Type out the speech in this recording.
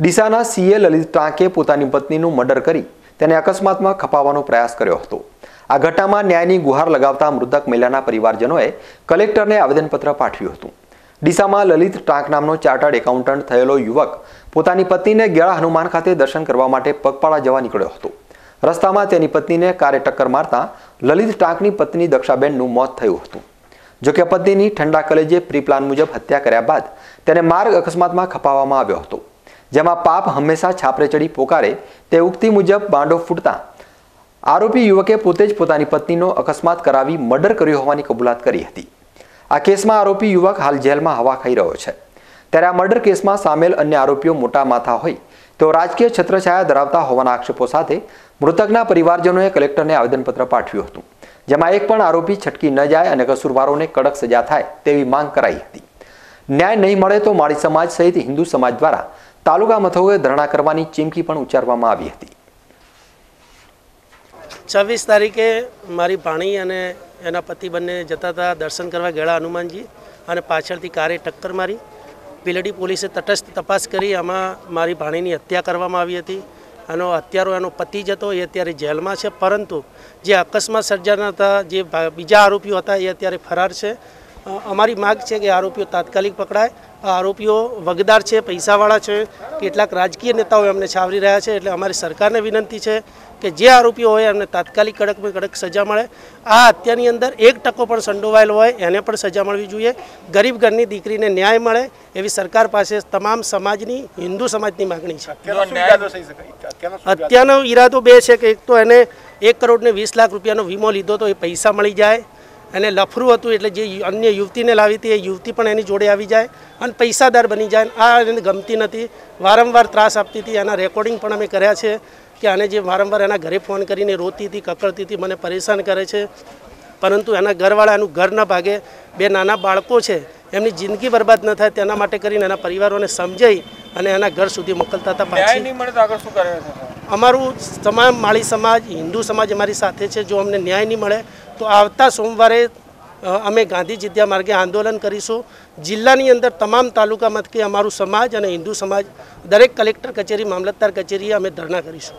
ડીસાના CA Lalit ટાંકે પોતાની પત્નીનું murder કરી તેને અકસ્માતમાં ખપાવવાનો પ્રયાસ કર્યો હતો. આ ઘટનામાં ન્યાયની ગુહાર લગાવતા મૃતક મહિલાના પરિવારજનોએ કલેક્ટરને આવેદનપત્ર પાઠવ્યું હતું. ડીસામાં લલિત ટાંક નામનો ચાર્ટર્ડ એકાઉન્ટન્ટ થયેલો યુવક પોતાની પત્નીને ગેળા હનુમાન ખાતે દર્શન કરવા માટે પગપાળા જવા નીકળ્યો હતો. રસ્તામાં તેની પત્નીને કારે ટક્કર મારતા લલિત ટાંકની પત્ની દક્ષાબેનનું મોત થયું હતું. જોકે પત્નીની ઠંડા કલેજે પ્રી પ્લાન મુજબ હત્યા કર્યા બાદ તેને માર્ગ અકસ્માતમાં ખપાવવામાં આવ્યો હતો. જેમાં પાપ હંમેશા છાપરે ચડી પોકારે તે ઉક્તિ મુજબ બાંડો ફૂટતા. આરોપી યુવકે પોતે જ પોતાની પત્નીનો અકસ્માત કરાવી મર્ડર કર્યો હોવાની કબૂલાત કરી હતી. આ કેસમાં આરોપી યુવક હાલ જેલમાં હવા ખાઈ રહ્યો છે. ત્યારે આ મર્ડર કેસમાં સામેલ અન્ય આરોપીઓ મોટા માથા હોય તેઓ રાજકીય છત્રછાયા ધરાવતા હોવાના આક્ષેપો સાથે મૃતકના પરિવારજનોએ કલેક્ટરને આવેદનપત્ર પાઠવ્યું હતું, જેમાં એક પણ આરોપી છટકી ન જાય અને કસૂરવારોને કડક સજા થાય તેવી માંગ કરાઈ હતી. ન્યાય નહીં મળે તો માળી સમાજ સહિત હિન્દુ સમાજ દ્વારા તાલુકા મથકે ધરણા કરવાની ચીમકી પણ ઉચ્ચારવામાં આવી હતી. છવ્વીસ તારીખે મારી ભાણી અને એના પતિ બંને જતા હતા દર્શન કરવા ગયેલા હનુમાનજી અને પાછળથી કારે ટક્કર મારી. પીલડી પોલીસે તટસ્થ તપાસ કરી, આમાં મારી ભાણીની હત્યા કરવામાં આવી હતી. આનો અત્યારો એનો પતિ જ હતો, એ અત્યારે જેલમાં છે, પરંતુ જે અકસ્માત સર્જાના હતા, જે બીજા આરોપીઓ હતા, એ અત્યારે ફરાર છે. અમારી માગ છે કે આરોપીઓ તાત્કાલિક પકડાય. આ આરોપીઓ વગદાર છે પૈસાવાળા છે. કેટલાક રાજકીય નેતાઓ એમને છાવરી રહ્યા છે એટલે અમારી સરકારને વિનંતી છે કે જે આરોપીઓ હોય એમને તાત્કાલિક કડકમાં કડક સજા મળે. આ હત્યાની અંદર એક ટકો પણ સંડોવાયેલો હોય એને પણ સજા મળવી જોઈએ. ગરીબ ઘરની દીકરીને ન્યાય મળે એવી સરકાર પાસે તમામ સમાજની હિન્દુ સમાજની માગણી છે. હત્યાનો ઈરાદો બે છે કે એક તો એને એક કરોડને વીસ લાખ રૂપિયાનો વીમો લીધો તો એ પૈસા મળી જાય. અને લફરું હતું એટલે જે અન્ય યુવતીને લાવી હતી, એ યુવતી પણ એની જોડે આવી જાય અને પૈસાદાર બની જાય. આ એને ગમતી નથી. વારંવાર ત્રાસ આપતી હતી. એના રેકોર્ડિંગ પણ અમે કર્યા છે કે આને જે વારંવાર એના ઘરે ફોન કરીને રોતી હતી કકડતી હતી, મને પરેશાન કરે છે. પરંતુ એના ઘરવાળા એનું ઘર ન ભાગે. બે નાના બાળકો છે. એમની જિંદગી બરબાદ ન થાય. તેના માટે કરીને એના પરિવારોને સમજાઈ અને એના ઘર સુધી મોકલતા હતા પાછી. અમારું તમામ માળી સમાજ હિન્દુ સમાજ અમારી સાથે છે. જો અમને ન્યાય નહીં મળે તો આવતા સોમવારે અમે ગાંધી જિદ્યા માર્ગે આંદોલન કરીશું. જિલ્લાની અંદર તમામ તાલુકા મથકે અમારું સમાજ અને હિન્દુ સમાજ દરેક કલેક્ટર કચેરી મામલતદાર કચેરીએ અમે ધરણા કરીશું.